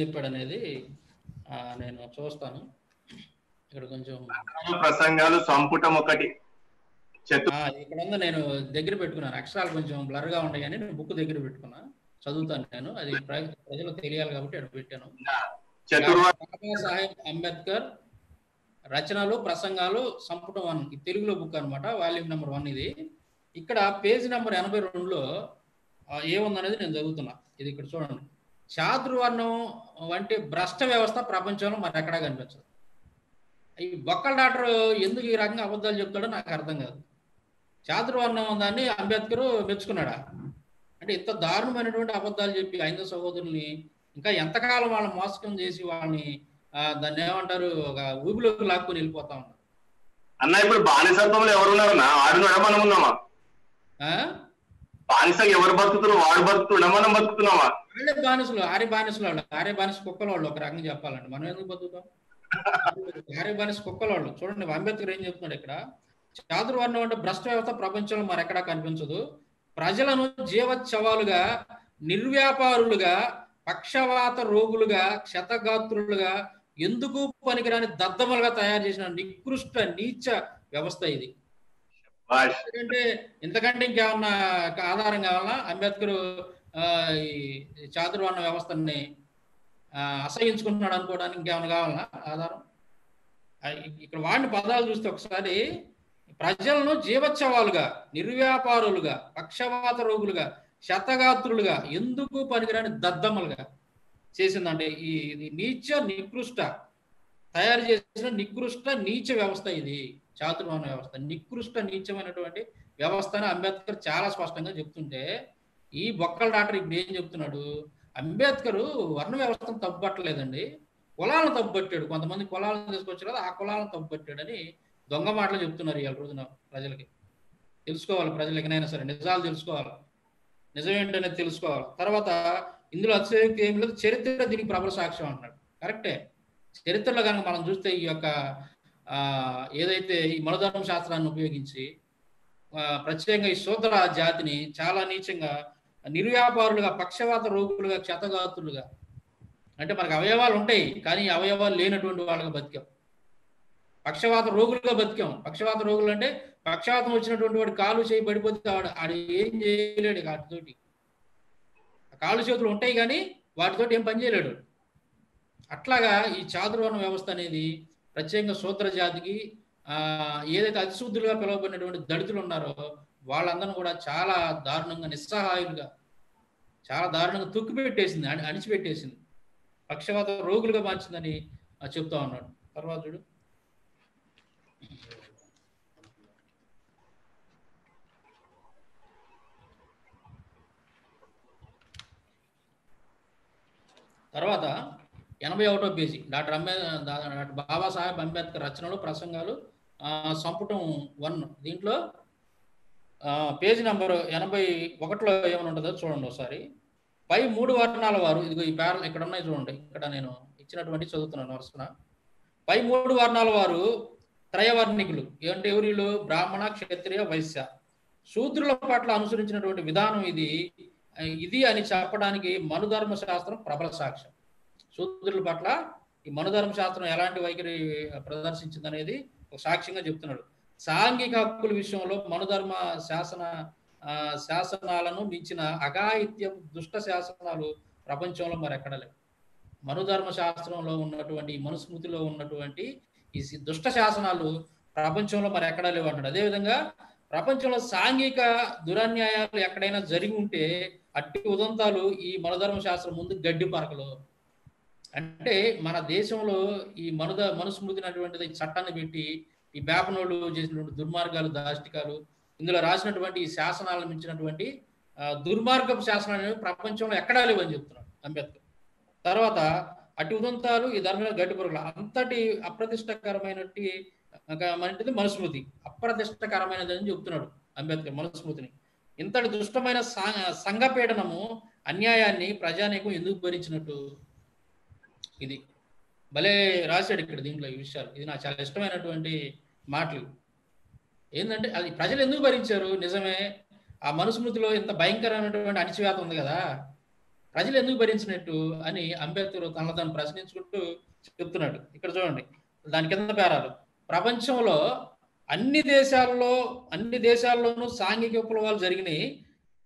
చెప్పాడు అనేది ఆ, నేను చూస్తాను. ఇక్కడ కొంచెం ప్రసంగాలు సంపుటం ఒకటి ఇక్కడ ఉంది నేను దగ్గర పెట్టుకున్నాను. అక్షరాలు కొంచెం బ్లర్గా ఉంటాయి కానీ నేను బుక్ దగ్గర పెట్టుకున్నా. చదువుతాను నేను. అది ప్ర- ప్రజలకు తెలియాలి కాబట్టి అక్కడ పెట్టాను. సాహెబ్ అంబేద్కర్ రచనలు ప్రసంగాలు సంపుటం వన్. తెలుగులో బుక్ అన్నమాట వాల్యూమ్ నెంబర్ వన్ ఇది. ఇక్కడ పేజ్ నెంబర్ ఎనభై రెండులో ఏముందనేది నేను చదువుతున్నా. ఇది ఇక్కడ చూడండి. చాతుర్వర్ణం వంటి భ్రష్ట వ్యవస్థ ప్రపంచంలో మరి ఎక్కడా కనిపించదు. ఈ బొక్కల డాక్టర్ ఎందుకు ఈ రకంగా అబద్ధాలు చెప్తాడో నాకు అర్థం కాదు. చాతుర్వర్ణం దాన్ని అంబేద్కర్ మెచ్చుకున్నాడా? అంటే ఇంత దారుణమైనటువంటి అబద్ధాలు చెప్పి ఐందవ సహోదరుల్ని ఇంకా ఎంతకాలం వాళ్ళని మోసకం చేసి వాళ్ళని దాన్ని ఏమంటారు ఒక ఊబిలోకి లాక్కొని వెళ్ళిపోతా ఉన్నారు. అన్న ఇప్పుడు బానిసత్వంలో ఎవరున్నారన్నా? ఆడున్నాడా మనం ఉన్నామా? ఆ? బానిస ఎవరు బతుకుతున్నారు వాడు బతుకుతున్నా మనం బతుకుతున్నామా? వాళ్ళే బానిసలు ఆరే బానిసలు వాళ్ళు ఆరే బానిస కుక్కల వాళ్ళు ఒక రకంగా చెప్పాలండి. మనం ఎందుకు బతుకుతాం? ఆరే బానిస కుక్కల వాళ్ళు చూడండి అంబేద్కర్ ఏం చెప్తున్నాడు ఇక్కడ? చాతుర్వర్ణం అంటే భ్రష్ట వ్యవస్థ ప్రపంచంలో మరెక్కడా కనిపించదు. ప్రజలను జీవోత్సవాలుగా నిర్వ్యాపారులుగా పక్షవాత రోగులుగా క్షతగాత్రులుగా ఎందుకు పనికిరాని దద్దమలుగా తయారు చేసిన నికృష్ట నీచ వ్యవస్థ ఇది. ఎందుకంటే ఇంతకంటే ఇంకేమన్నా ఆధారం కావాలన్నా అంబేద్కర్ ఆ, ఈ చాతుర్వర్ణ వ్యవస్థని అసహించుకుంటున్నాడు అనుకోవడానికి ఇంకేమైనా కావాలన్నా ఆధారం? ఇక్కడ వాడిన పదాలు చూస్తే ఒకసారి ప్రజలను జీవోత్సవాలుగా నిర్వ్యాపారులుగా పక్షవాత రోగులుగా శతగాత్రులుగా ఎందుకు పనికిరాని దద్దమ్మలుగా చేసిందంటే ఈ నీచ నికృష్ట తయారు చేసిన నికృష్ట నీచ వ్యవస్థ ఇది చాతుర్మాన వ్యవస్థ. నికృష్ట నీచమైనటువంటి వ్యవస్థను అంబేద్కర్ చాలా స్పష్టంగా చెప్తుంటే ఈ బొక్కల డాక్టర్ ఇప్పుడు ఏం చెప్తున్నాడు? అంబేద్కర్ వర్ణ వ్యవస్థను తప్పుపట్టలేదండి. కులాలను తప్పుపట్టాడు. కొంతమంది కులాలను తీసుకొచ్చారు కదా ఆ కులాలను తప్పుపట్టాడని దొంగ మాటలు చెప్తున్నారు ఇవాళ రోజున ప్రజలకి. తెలుసుకోవాలి ప్రజలు ఎక్కడైనా సరే నిజాలు తెలుసుకోవాలి. నిజమేంటనేది తెలుసుకోవాలి. తర్వాత ఇందులో అతిశయోక్తి ఏం లేదు చరిత్ర దీనికి ప్రబల సాక్ష్యం అంటున్నాడు. కరెక్టే. చరిత్రలో కనుక మనం చూస్తే ఈ యొక్క ఏదైతే ఈ మనధర్మ శాస్త్రాన్ని ఉపయోగించి ప్రత్యేకంగా ఈ శూద్ర జాతిని చాలా నీచంగా నిర్వ్యాపారులుగా పక్షవాత రోగులుగా క్షతగాతులుగా అంటే మనకు అవయవాలు ఉంటాయి కానీ అవయవాలు లేనటువంటి వాళ్ళగా బతికాం. పక్షవాత రోగులుగా బతికాం. పక్షవాత రోగులు అంటే పక్షవాతం వచ్చినటువంటి వాడు కాలు చేయి పడిపోతే వాడు ఆడు ఏం చేయలేడు వాటితోటి. కాలు చేతులు ఉంటాయి కానీ వాటితోటి ఏం పని చేయలేడు. అట్లాగా ఈ చాతుర్వర్ణ వ్యవస్థ అనేది ప్రత్యేకంగా శూద్ర జాతికి ఆ ఏదైతే అతిశూద్రులుగా పిలువబడినటువంటి దళితులు ఉన్నారో వాళ్ళందరిని కూడా చాలా దారుణంగా నిస్సహాయులుగా చాలా దారుణంగా తొక్కి పెట్టేసింది అణిచిపెట్టేసింది. పక్షవాత రోగులుగా మార్చిందని చెప్తా ఉన్నాడు. తర్వాత చూడు. తర్వాత ఎనభై ఒకటో page. Doctor Ambe doctor Babasaheb Ambedkar రచనలు ప్రసంగాలు సంపుటం వన్. దీంట్లో పేజీ నెంబర్ ఎనభై ఒకటిలో ఏమైనా ఉంటుందో చూడండి ఒకసారి. పై మూడు వర్ణాల వారు ఇదిగో ఈ పేర ఇక్కడ ఉన్నాయి చూడండి. ఇక్కడ నేను ఇచ్చినటువంటి చదువుతున్నాను వరుసన. పై మూడు వర్ణాల వారు త్రయవర్ణికులు. ఏంటి ఎవరిలు బ్రాహ్మణ క్షత్రియ వైశ్య. శూద్రుల పట్ల అనుసరించినటువంటి విధానం ఇది. ఇది అని చెప్పడానికి మనుధర్మ శాస్త్రం ప్రబల సాక్ష్యం. శూద్రుల పట్ల ఈ మనుధర్మ శాస్త్రం ఎలాంటి వైఖరి ప్రదర్శించింది అనేది ఒక సాక్ష్యంగా చెప్తున్నాడు. సాంఘిక హక్కుల విషయంలో మనుధర్మ శాసన ఆ, శాసనాలను మించిన అఘాయిత్యం దుష్ట శాసనాలు ప్రపంచంలో మరి ఎక్కడ లేవు. మనుధర్మ శాస్త్రంలో ఉన్నటువంటి మనుస్మృతిలో ఉన్నటువంటి ఈ దుష్ట శాసనాలు ప్రపంచంలో మరి ఎక్కడా లేవు అంటాడు అదేవిధంగా ప్రపంచంలో సాంఘిక దురన్యాయాలు ఎక్కడైనా జరిగి ఉంటే అట్టి ఉదంతాలు ఈ మనుధర్మ శాస్త్రం ముందు గడ్డి పరకలు అంటే మన దేశంలో ఈ మనుద మనుస్మృతి అనేటువంటిది చట్టాన్ని పెట్టి ఈ బేపనోళ్ళు చేసినటువంటి దుర్మార్గాలు దాష్టికాలు ఇందులో రాసినటువంటి ఈ శాసనాలను మించినటువంటి దుర్మార్గపు శాసనాలు ప్రపంచంలో ఎక్కడా లేవని చెప్తున్నాడు అంబేద్కర్. తర్వాత అటు ఉదంతాలు ఈ ధర్మ గడ్డి అంతటి అప్రతిష్టకరమైనటి మనటిది మనుస్మృతి. అప్రతిష్టకరమైనది అని చెప్తున్నాడు అంబేద్కర్ మనుస్మృతిని. ఇంతటి దుష్టమైన సా- సంఘపీడనము అన్యాయాన్ని ప్రజానీకం ఎందుకు భరించినట్టు? ఇది. భలే రాశాడు ఇక్కడ దీంట్లో ఈ విషయాలు. ఇది నాకు చాలా ఇష్టమైనటువంటి మాటలు. ఏంటంటే అది ప్రజలు ఎందుకు భరించారు? నిజమే. ఆ మనుస్మృతిలో ఇంత భయంకరమైనటువంటి అణిచివేత ఉంది కదా. ప్రజలు ఎందుకు భరించినట్టు అని అంబేద్కర్ తనలో తను ప్రశ్నించుకుంటూ చెప్తున్నాడు. ఇక్కడ చూడండి. దాని కింద పేరాలు. ప్రపంచంలో అన్ని దేశాల్లో అన్ని దేశాల్లోనూ సాంఘిక విప్లవాలు జరిగినాయి.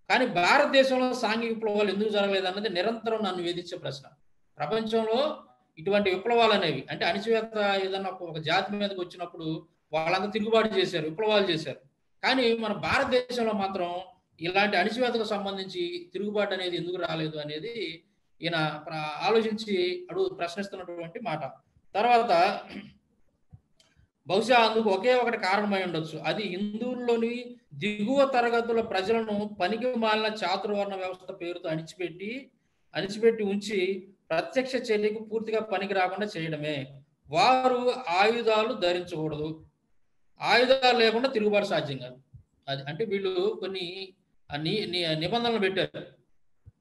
కానీ భారతదేశంలో సాంఘిక విప్లవాలు ఎందుకు జరగలేదు అన్నది నిరంతరం నన్ను వేధించే ప్రశ్న. ప్రపంచంలో ఇటువంటి విప్లవాలు అనేవి అంటే అణచివేత ఏదన్నా ఒక- జాతి మీదకి వచ్చినప్పుడు వాళ్ళంతా తిరుగుబాటు చేశారు విప్లవాలు చేశారు. కానీ మన భారతదేశంలో మాత్రం ఇలాంటి అణచివేతకు సంబంధించి తిరుగుబాటు అనేది ఎందుకు రాలేదు అనేది ఈయన ఆలోచించి అడుగు ప్రశ్నిస్తున్నటువంటి మాట. తర్వాత బహుశా అందుకు ఒకే ఒకటి కారణమై ఉండొచ్చు. అది హిందువుల్లోని దిగువ తరగతుల ప్రజలను పనికి మాలిన చాతుర్వర్ణ వ్యవస్థ పేరుతో అణిచిపెట్టి అణిచిపెట్టి ఉంచి ప్రత్యక్ష చర్యకు పూర్తిగా పనికి రాకుండా చేయడమే. వారు ఆయుధాలు ధరించకూడదు. ఆయుధాలు లేకుండా తిరుగుబాటు సాధ్యం కాదు. అది అంటే వీళ్ళు కొన్ని నిబంధనలు పెట్టారు.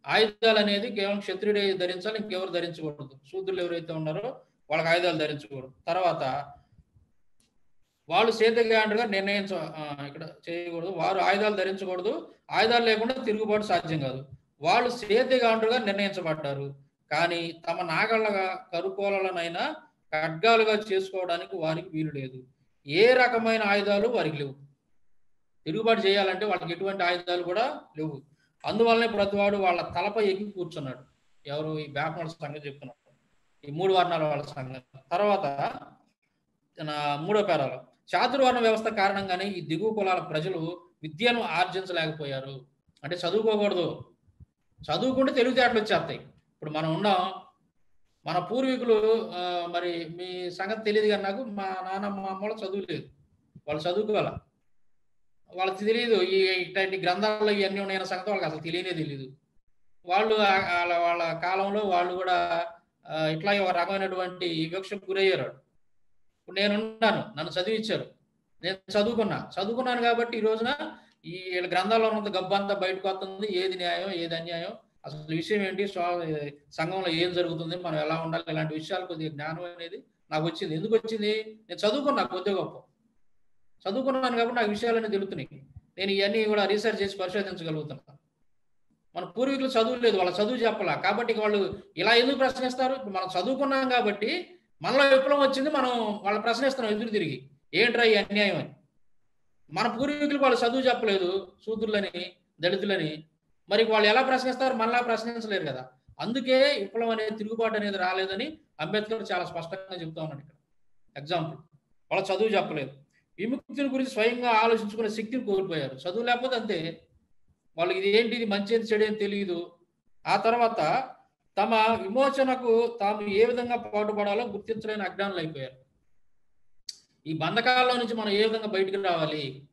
ఆయుధాలు అనేది కేవలం క్షత్రియుడే ధరించాలి ఇంకెవరు ధరించకూడదు. శూద్రులు ఎవరైతే ఉన్నారో వాళ్ళకి ఆయుధాలు ధరించకూడదు. తర్వాత వాళ్ళు సేతగాండ్రుగా నిర్ణయించ ఇక్కడ చేయకూడదు. వారు ఆయుధాలు ధరించకూడదు. ఆయుధాలు లేకుండా తిరుగుబాటు సాధ్యం కాదు. వాళ్ళు సేతగాండ్రుగా నిర్ణయించబడ్డారు. కానీ తమ నాగళ్ళగా కరుకోలనైనా ఖడ్గాలుగా చేసుకోవడానికి వారికి వీలు లేదు. ఏ రకమైన ఆయుధాలు వారికి లేవు. తిరుగుబాటు చేయాలంటే వాళ్ళకి ఎటువంటి ఆయుధాలు కూడా లేవు. అందువల్లనే ప్రతివాడు వాళ్ళ తలపై ఎక్కి కూర్చున్నాడు. ఎవరు ఈ బ్యాక్మల సంగతి చెప్తున్నారు ఈ మూడు వర్ణాల వాళ్ళ సంగతి. తర్వాత మూడో పేరాలు. చాతుర్వర్ణ వ్యవస్థ కారణంగానే ఈ దిగువ కులాల ప్రజలు విద్యను ఆర్జించలేకపోయారు. అంటే చదువుకోకూడదు. చదువుకుంటే తెలివితేటలు వచ్చేస్తాయి. ఇప్పుడు మనం ఉన్నాం మన పూర్వీకులు మరి మీ సంగతి తెలియదు కానీ నాకు మా నాన్నమ్మ మా అమ్మ వాళ్ళు చదువు లేదు. వాళ్ళు చదువుకోవాల. వాళ్ళకి తెలియదు ఈ ఇట్లాంటి గ్రంథాల్లో ఇవన్నీ ఉన్నాయన్న సంగతి వాళ్ళకి అసలు తెలియనే తెలియదు వాళ్ళు వాళ్ళ వాళ్ళ కాలంలో వాళ్ళు కూడా ఇట్లా ఇట్లాగే ఒక రకమైనటువంటి వివక్షకు గురయ్యారు ఇప్పుడు నేనున్నాను నన్ను చదివిచ్చారు. నేను చదువుకున్నా. చదువుకున్నాను కాబట్టి ఈ రోజున ఈ గ్రంథాల్లో ఉన్నంత గబ్బంతా బయటకు వస్తుంది. ఏది న్యాయం ఏది అన్యాయం అసలు విషయం ఏంటి? స్వా- సంఘంలో ఏం జరుగుతుంది? మనం ఎలా ఉండాలి? ఇలాంటి విషయాలు కొద్దిగా జ్ఞానం అనేది నాకు వచ్చింది. ఎందుకు వచ్చింది? నేను చదువుకున్నా కొద్దిగా గొప్ప. చదువుకున్నాను కాబట్టి నాకు విషయాలన్నీ తెలుగుతున్నాయి నేను ఇవన్నీ కూడా రీసెర్చ్ చేసి పరిశోధించగలుగుతున్నాను మన పూర్వీకులు చదువు లేదు వాళ్ళ చదువు చెప్పాల. కాబట్టి వాళ్ళు ఇలా ఎందుకు ప్రశ్నిస్తారు? ఇప్పుడు మనం చదువుకున్నాం కాబట్టి మనలో విప్లవం వచ్చింది మనం వాళ్ళ ప్రశ్నిస్తున్నాం ఎదురు తిరిగి. ఏంట్రా ఈ అన్యాయం అని? మన పూర్వీకులు వాళ్ళు చదువు చెప్పలేదు శూద్రులని దళితులని మరి వాళ్ళు ఎలా ప్రశ్నిస్తారు మనలా ప్రశ్నించలేరు కదా. అందుకే విప్లవం అనేది తిరుగుబాటు అనేది రాలేదని అంబేద్కర్ చాలా స్పష్టంగా చెప్తా ఉన్నాడు ఇక్కడ. ఎగ్జాంపుల్ వాళ్ళ చదువు చెప్పలేదు. విముక్తిని గురించి స్వయంగా ఆలోచించుకునే శక్తిని కోల్పోయారు. చదువు లేకపోతే అంతే. వాళ్ళకి ఇది ఏంటి? ఇది మంచి ఏంటి? చెడు అని తెలియదు ఆ తర్వాత తమ విమోచనకు తాము ఏ విధంగా పాటుపడాలో గుర్తించలేని అజ్ఞానులు అయిపోయారు. ఈ బంధకాల్లో నుంచి మనం ఏ విధంగా బయటికి రావాలి?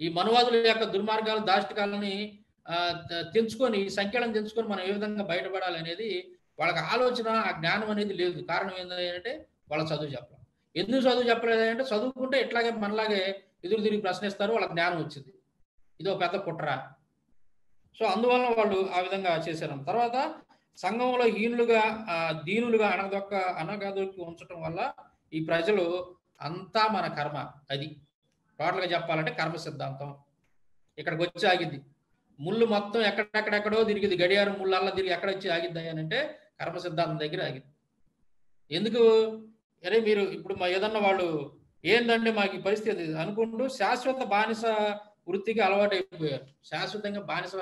ఈ మనువాదుల యొక్క దుర్మార్గాలు దాష్టికాలని తెలుసుకొని తెంచుకొని సంఖ్యలను తెంచుకొని మనం ఏ విధంగా బయటపడాలి అనేది వాళ్ళకి ఆలోచన ఆ జ్ఞానం అనేది లేదు. కారణం ఏంటంటే వాళ్ళ చదువు చెప్పడం. ఎందుకు చదువు చెప్పలేదు అంటే చదువుకుంటే ఇట్లాగే మనలాగే ఎదురు తిరిగి ప్రశ్నిస్తారు వాళ్ళకి జ్ఞానం వచ్చింది. ఇది ఒక పెద్ద కుట్ర. సో అందువల్ల వాళ్ళు ఆ విధంగా చేశారు తర్వాత సంఘంలో హీనులుగా దీనులుగా అనగదొక్క అనగదొక్కి ఉంచడం వల్ల ఈ ప్రజలు అంతా మన కర్మ. అది. టోటల్గా చెప్పాలంటే కర్మ సిద్ధాంతం. ఇక్కడికి వచ్చి ఆగింది. ముళ్ళు మొత్తం ఎక్కడెక్కడెక్కడో తిరిగింది. గడియారం ముళ్ళల్లా తిరిగి ఎక్కడ వచ్చి ఆగిద్దాయి అని అంటే కర్మ సిద్ధాంతం దగ్గర ఆగింది ఎందుకు? అరే మీరు ఇప్పుడు మా ఏదన్నా వాళ్ళు ఏందంటే మాకు ఈ పరిస్థితి అనుకుంటూ శాశ్వత బానిస వృత్తికి అలవాటు అయిపోయారు. శాశ్వతంగా బానిస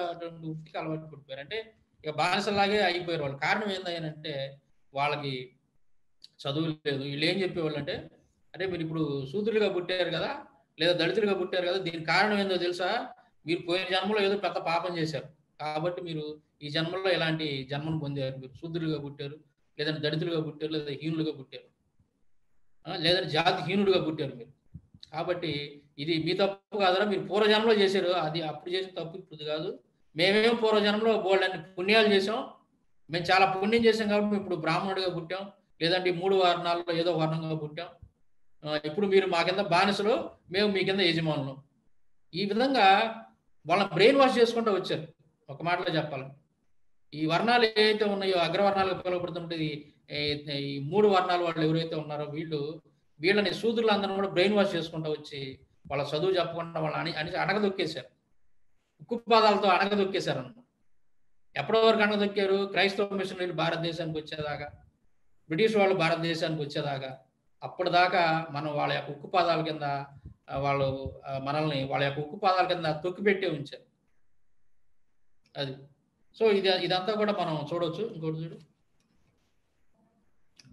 వృత్తికి అలవాటు పడిపోయారు. అంటే ఇక బానిసలాగే అయిపోయారు వాళ్ళు. కారణం ఏందంటే వాళ్ళకి చదువు లేదు. వీళ్ళు ఏం చెప్పేవాళ్ళు అంటే అరే మీరు ఇప్పుడు శూద్రులుగా పుట్టారు కదా లేదా దళితులుగా పుట్టారు కదా దీనికి కారణం ఏందో తెలుసా? మీరు పోయిన జన్మలో ఏదో పెద్ద పాపం చేశారు. కాబట్టి మీరు ఈ జన్మలో ఇలాంటి జన్మను పొందారు? మీరు శూద్రులుగా పుట్టారు లేదంటే దళితులుగా పుట్టారు లేదా హీనులుగా పుట్టారు. లేదంటే జాతి హీనుడుగా పుట్టారు మీరు. కాబట్టి ఇది మీ తప్పు కాదరా మీరు పూర్వజన్మలో చేశారు. అది అప్పుడు చేసిన తప్పు ఇప్పుడు కాదు. మేమేం పూర్వజన్మలో బోల్డ్ అన్ని పుణ్యాలు చేసాం మేము చాలా పుణ్యం చేసాం కాబట్టి మేము ఇప్పుడు బ్రాహ్మణుడిగా పుట్టాం. లేదంటే ఈ మూడు వర్ణాల్లో ఏదో వర్ణంగా పుట్టాం. ఇప్పుడు మీరు మా కింద బానిసలు మేము మీ కింద యజమానులు. ఈ విధంగా వాళ్ళని బ్రెయిన్ వాష్ చేసుకుంటూ వచ్చారు. ఒక మాటలో చెప్పాలి ఈ వర్ణాలు ఏవైతే ఉన్నాయో అగ్రవర్ణాలుగా పిలువబడుతుంటే ఈ- ఈ మూడు వర్ణాలు వాళ్ళు ఎవరైతే ఉన్నారో వీళ్ళు వీళ్ళని శూద్రులందరూ కూడా బ్రెయిన్ వాష్ చేసుకుంటూ వచ్చి వాళ్ళ చదువు చెప్పకుండా వాళ్ళని అని అని అణగదొక్కేశారు. ఉక్కు పాదాలతో అణగదొక్కేశారు అన్న ఎప్పటి వరకు అణగదొక్కారు? క్రైస్తవ మిషనరీలు భారతదేశానికి వచ్చేదాకా బ్రిటిష్ వాళ్ళు భారతదేశానికి వచ్చేదాకా. అప్పటిదాకా మనం వాళ్ళ యొక్క ఉక్కు పాదాల కింద వాళ్ళు మనల్ని వాళ్ళ యొక్క ఉక్కు పాదాల కింద తొక్కిపెట్టే ఉంచారు. అది. సో ఇది ఇదంతా కూడా మనం చూడవచ్చు ఇంకోటి చూడు.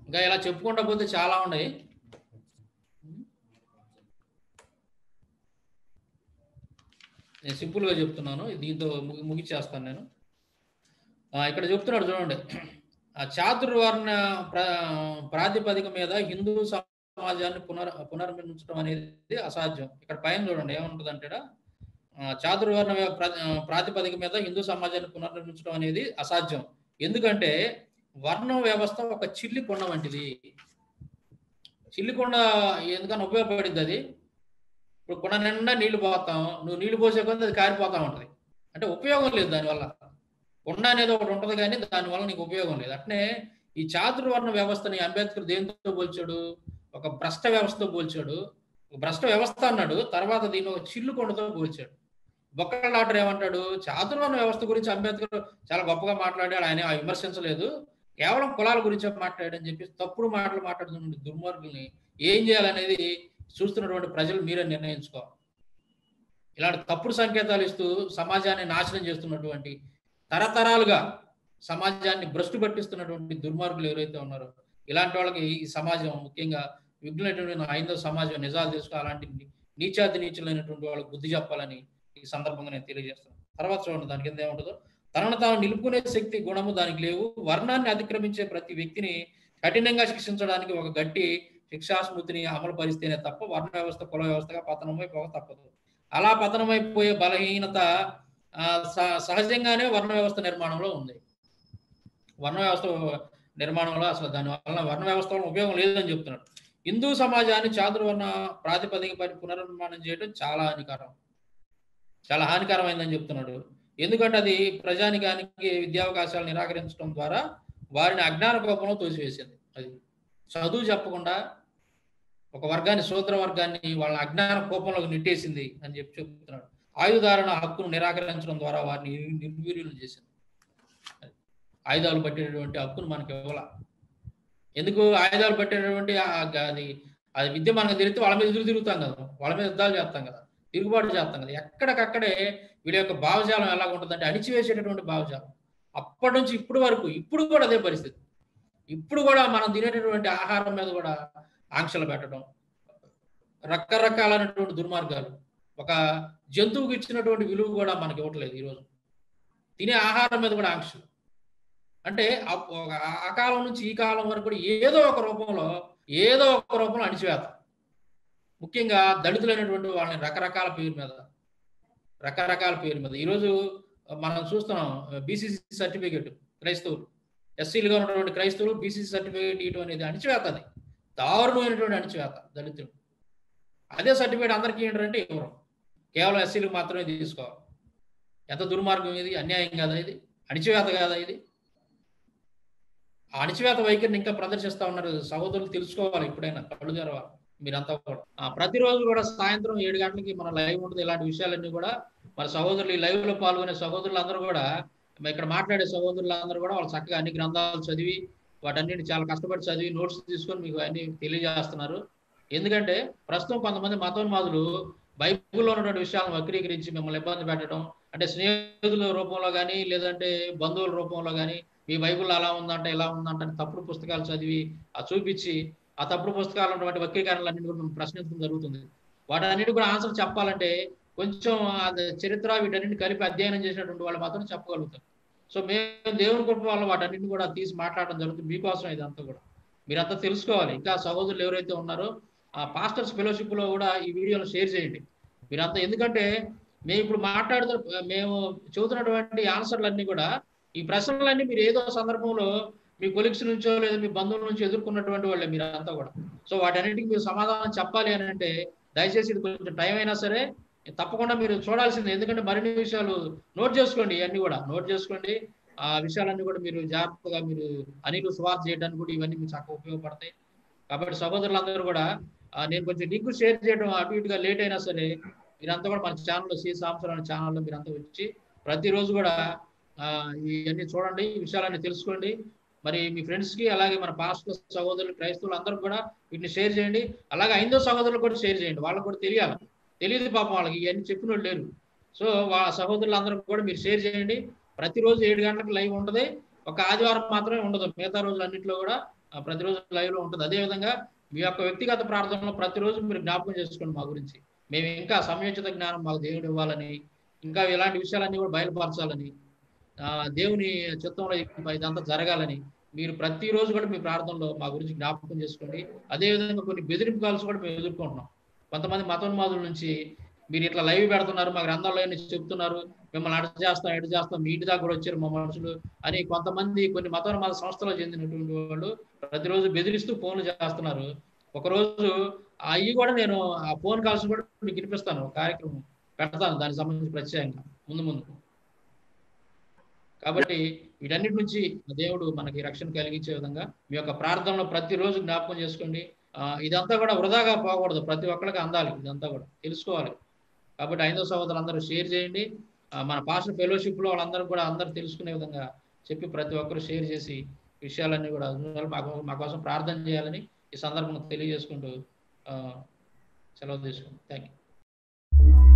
ఇంకా ఇలా చెప్పుకుంటా పోతే చాలా ఉన్నాయి. నేను సింపుల్గా చెప్తున్నాను. దీంతో ముగి- నేను. ఇక్కడ చెప్తున్నాడు చూడండి. ఆ చాతుర్వర్ణ ప్రా ప్రాతిపదిక మీద హిందూ సమాజాన్ని పునర్ పునర్మించడం అనేది అసాధ్యం. ఇక్కడ పైన చూడండి ఏముంటుంది అంటే చాతుర్వర్ణ ప్రాతిపదిక మీద హిందూ సమాజాన్ని పునర్నిర్మించడం అనేది అసాధ్యం. ఎందుకంటే వర్ణం వ్యవస్థ ఒక చిల్లి కొండ వంటిది. చిల్లి కొండ ఎందుకని ఉపయోగపడింది అది? ఇప్పుడు కొండ నిండా నీళ్ళు పోతాం నువ్వు నీళ్ళు పోసే కొద్ది అది కారిపోతా ఉంటుంది. అంటే ఉపయోగం లేదు దానివల్ల. కొండ అనేది ఒకటి ఉంటుంది కానీ దానివల్ల నీకు ఉపయోగం లేదు. అట్నే ఈ చాతుర్వర్ణ వ్యవస్థని అంబేద్కర్ దేంతో పోల్చాడు? ఒక భ్రష్ట వ్యవస్థతో పోల్చాడు. ఒక భ్రష్ట వ్యవస్థ అన్నాడు. తర్వాత దీన్ని ఒక చిల్లు కొండతో పోల్చాడు. బొక్కల డాక్టర్ ఏమంటాడు? చాతుర్వర్ణ వ్యవస్థ గురించి అంబేద్కర్ చాలా గొప్పగా మాట్లాడాడు. ఆయన విమర్శించలేదు. కేవలం కులాల గురించే మాట్లాడని చెప్పి తప్పుడు మాటలు మాట్లాడుతున్న దుర్మార్గుల్ని ఏం చేయాలనేది చూస్తున్నటువంటి ప్రజలు మీరే నిర్ణయించుకోవాలి. ఇలాంటి తప్పుడు సంకేతాలు ఇస్తూ సమాజాన్ని నాశనం చేస్తున్నటువంటి తరతరాలుగా సమాజాన్ని భ్రష్టు పట్టిస్తున్నటువంటి దుర్మార్గులు ఎవరైతే ఉన్నారో ఇలాంటి వాళ్ళకి ఈ సమాజం ముఖ్యంగా విఘ్నటువంటి హైందవ సమాజం నిజాలు తెలుసుకో అలాంటి నీచాతి నీచులైనటువంటి వాళ్ళకి బుద్ధి చెప్పాలని ఈ సందర్భంగా నేను తెలియజేస్తాను తర్వాత చూడండి దాని కింద ఏముంటుందో. తనను తాను నిలుపుకునే శక్తి గుణము దానికి లేవు. వర్ణాన్ని అతిక్రమించే ప్రతి వ్యక్తిని కఠినంగా శిక్షించడానికి ఒక గట్టి శిక్షాస్మృతిని అమలు పరిస్తేనే తప్ప వర్ణ వ్యవస్థ కుల వ్యవస్థగా పతనమైపోక తప్పదు. అలా పతనమైపోయే బలహీనత సహజంగానే వర్ణ వ్యవస్థ నిర్మాణంలో ఉంది. వర్ణ వ్యవస్థ నిర్మాణంలో అసలు దాని వలన వర్ణ వ్యవస్థ వలన ఉపయోగం లేదని చెప్తున్నాడు. హిందూ సమాజాన్ని చాతుర్వర్ణ ప్రాతిపదికపై పునర్నిర్మాణం చేయడం చాలా హానికరం. చాలా హానికరమైందని చెప్తున్నాడు. ఎందుకంటే అది ప్రజానికానికి విద్యావకాశాలు నిరాకరించడం ద్వారా వారిని అజ్ఞాన కోపంలో తోసివేసింది. అది చదువు చెప్పకుండా ఒక వర్గాన్ని శూద్ర వర్గాన్ని వాళ్ళ అజ్ఞాన కోపంలోకి నెట్టేసింది అని చెప్పి చెప్తున్నాడు. ఆయుధారణ హక్కును నిరాకరించడం ద్వారా వారిని నిర్వీర్యులు చేసింది. ఆయుధాలు పట్టేటటువంటి హక్కును మనకి ఇవ్వాల. ఎందుకు ఆయుధాలు పట్టేటటువంటి ఆ- అది అది విద్య మనకు తెలిస్తే వాళ్ళ మీద ఎదురు తిరుగుతాం కదా. వాళ్ళ మీద యుద్ధాలు చేస్తాం కదా. తిరుగుబాటు చేస్తాం కదా. ఎక్కడికక్కడే వీళ్ళ యొక్క భావజాలం ఎలా ఉంటుందంటే అణిచివేసేటటువంటి భావజాలం. అప్పటి నుంచి ఇప్పుడు వరకు ఇప్పుడు కూడా అదే పరిస్థితి. ఇప్పుడు కూడా మనం తినేటటువంటి ఆహారం మీద కూడా ఆంక్షలు పెట్టడం. రకరకాలైనటువంటి దుర్మార్గాలు. ఒక జంతువుకి ఇచ్చినటువంటి విలువ కూడా మనకి ఇవ్వట్లేదు ఈరోజు. తినే ఆహారం మీద కూడా ఆంక్షలు. అంటే ఆ- ఆ కాలం నుంచి ఈ కాలం వరకు కూడా ఏదో ఒక రూపంలో ఏదో ఒక రూపంలో అణిచివేత ముఖ్యంగా దళితులైనటువంటి వాళ్ళని రకరకాల పేరు మీద రకరకాల పేరు మీద. ఈరోజు మనం చూస్తున్నాం బీసీసీ సర్టిఫికేట్ క్రైస్తవులు ఎస్సీలుగా ఉన్నటువంటి క్రైస్తవులు బీసీసీ సర్టిఫికేట్ ఇవ్వడం అనేది అణిచివేత అది దారుణమైనటువంటి అణిచివేత దళితులు. అదే సర్టిఫికేట్ అందరికీ ఏంటంటే ఇవ్వరు. కేవలం ఎస్సీలకు మాత్రమే తీసుకోవాలి. ఎంత దుర్మార్గం ఇది అన్యాయం కాదా ఇది అణిచివేత కాదా ఇది? అణిచివేత వైఖరిని ఇంకా ప్రదర్శిస్తా ఉన్నారు. సహోదరులు తెలుసుకోవాలి ఇప్పుడైనా కళ్ళు తెరవాలి. మీరంతా కూడా. ప్రతిరోజు కూడా సాయంత్రం ఏడు గంటలకి మన లైవ్ ఉంటుంది ఇలాంటి విషయాలన్నీ కూడా మన సహోదరులు ఈ లైవ్లో పాల్గొనే సహోదరులందరూ కూడా ఇక్కడ మాట్లాడే సహోదరులందరూ కూడా వాళ్ళు చక్కగా అన్ని గ్రంథాలు చదివి వాటన్నిటిని చాలా కష్టపడి చదివి నోట్స్ తీసుకొని మీకు అన్ని తెలియజేస్తున్నారు. ఎందుకంటే ప్రస్తుతం కొంతమంది మతోన్మాదులు బైబిల్లో ఉన్నటువంటి విషయాలను వక్రీకరించి మిమ్మల్ని ఇబ్బంది పెట్టడం అంటే స్నేహితుల రూపంలో కానీ లేదంటే బంధువుల రూపంలో కానీ మీ బైబిల్ అలా ఉందంటే ఇలా ఉందంట తప్పుడు పుస్తకాలు చదివి ఆ చూపించి ఆ తప్పుడు పుస్తకాలు ఉన్నటువంటి వక్రీకరణలన్నింటి కూడా ప్రశ్నించడం జరుగుతుంది. వాటన్నిటి కూడా ఆన్సర్ చెప్పాలంటే కొంచెం అది చరిత్ర వీటన్నిటిని కలిపి అధ్యయనం చేసినటువంటి వాళ్ళు మాత్రం చెప్పగలుగుతారు. సో మేము దేవుని కృప వల్ల వాటన్నింటిని కూడా తీసి మాట్లాడడం జరుగుతుంది మీకోసం ఇదంతా కూడా. మీరంతా తెలుసుకోవాలి. ఇంకా సహోదరులు ఎవరైతే ఉన్నారో ఆ పాస్టర్స్ ఫెలోషిప్లో కూడా ఈ వీడియోలు షేర్ చేయండి. మీరంతా ఎందుకంటే మేము ఇప్పుడు మాట్లాడుతూ మేము చెబుతున్నటువంటి ఆన్సర్లన్నీ కూడా ఈ ప్రశ్నలన్నీ మీరు ఏదో సందర్భంలో మీ కొలిక్స్ నుంచో లేదా మీ బంధువుల నుంచి ఎదుర్కొన్నటువంటి వాళ్ళే మీరంతా కూడా. సో వాటన్నిటికీ మీరు సమాధానం చెప్పాలి అని అంటే దయచేసి ఇది కొంచెం టైం అయినా సరే తప్పకుండా మీరు చూడాల్సింది. ఎందుకంటే మరిన్ని విషయాలు నోట్ చేసుకోండి ఇవన్నీ కూడా. నోట్ చేసుకోండి. ఆ విషయాలన్నీ కూడా మీరు జాగ్రత్తగా మీరు అనిలు స్వార్థ చేయడానికి కూడా ఇవన్నీ మీకు చక్కగా ఉపయోగపడతాయి. కాబట్టి సహోదరులందరూ కూడా నేను కొంచెం లింక్ షేర్ చేయడం అటు ఇటుగా లేట్ అయినా సరే మీరంతా కూడా మన ఛానల్లో సి సాంసర్ ఛానల్లో మీరంతా వచ్చి ప్రతిరోజు కూడా ఇవన్నీ చూడండి ఈ విషయాలన్నీ తెలుసుకోండి. మరి మీ ఫ్రెండ్స్కి అలాగే మన పాస్టర్ సహోదరులు క్రైస్తవులు అందరూ కూడా వీటిని షేర్ చేయండి. అలాగే ఐదో సహోదరులు కూడా షేర్ చేయండి. వాళ్ళకు కూడా తెలియాలి. తెలియదు పాపం వాళ్ళకి ఇవన్నీ చెప్పిన వాళ్ళు లేరు. సో వాళ్ళ సహోదరులు అందరూ కూడా మీరు షేర్ చేయండి. ప్రతిరోజు ఏడు గంటలకు లైవ్ ఉంటుంది. ఒక ఆదివారం మాత్రమే ఉండదు. మిగతా రోజులు అన్నింటిలో కూడా ప్రతిరోజు లైవ్లో ఉంటుంది. అదేవిధంగా మీ యొక్క వ్యక్తిగత ప్రార్థనలో ప్రతిరోజు మీరు జ్ఞాపకం చేసుకోండి మా గురించి. మేము ఇంకా సమయోచిత జ్ఞానం మాకు దేవుడు ఇవ్వాలని ఇంకా ఇలాంటి విషయాలన్నీ కూడా బయలుపరచాలని దేవుని చిత్తంలో ఇదంతా జరగాలని మీరు ప్రతిరోజు కూడా మీ ప్రార్థనలో మా గురించి జ్ఞాపకం చేసుకోండి. అదేవిధంగా కొన్ని బెదిరింపు కాల్స్ కూడా మేము ఎదుర్కొంటున్నాం. కొంతమంది మతోన్మాదుల నుంచి మీరు ఇట్లా లైవ్ పెడుతున్నారు మా గ్రంథాల్లో అని చెప్తున్నారు మిమ్మల్ని అటు చేస్తాం ఎటు చేస్తాం మీ ఇంటి దాకా కూడా వచ్చారు మా మనుషులు అని కొంతమంది కొన్ని మతోన్మాద సంస్థలకు చెందినటువంటి వాళ్ళు ప్రతిరోజు బెదిరిస్తూ ఫోన్లు చేస్తున్నారు. ఒకరోజు అవి కూడా నేను ఆ ఫోన్ కాల్స్ కూడా మీకు వినిపిస్తాను కార్యక్రమం పెడతాను దానికి సంబంధించి ప్రత్యేకంగా ముందు ముందు. కాబట్టి వీటన్నిటి నుంచి దేవుడు మనకి రక్షణ కలిగించే విధంగా మీ యొక్క ప్రార్థనలో ప్రతిరోజు జ్ఞాపకం చేసుకోండి. ఇదంతా కూడా వృధాగా పోకూడదు ప్రతి ఒక్కరికి అందాలి ఇదంతా కూడా తెలుసుకోవాలి. కాబట్టి ఐదో సహోదరులు అందరూ షేర్ చేయండి. మన పాస్టర్ ఫెలోషిప్లో వాళ్ళందరూ కూడా అందరూ తెలుసుకునే విధంగా చెప్పి ప్రతి ఒక్కరు షేర్ చేసి విషయాలన్నీ కూడా మాకు మా కోసం ప్రార్థన చేయాలని ఈ సందర్భంలో తెలియజేసుకుంటూ సెలవు తీసుకుంటాం థ్యాంక్ యూ